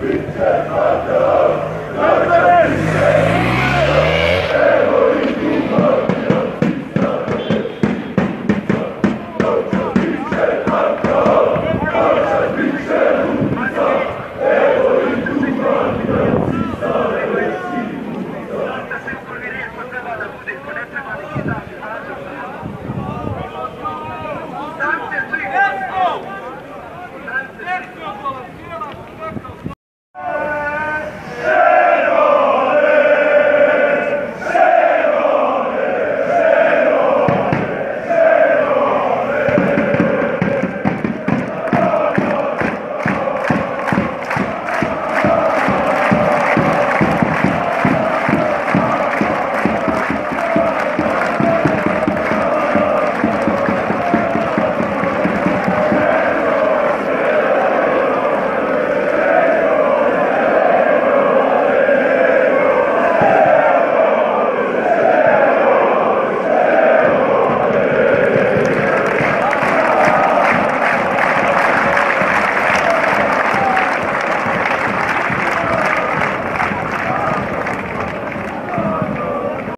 Victor.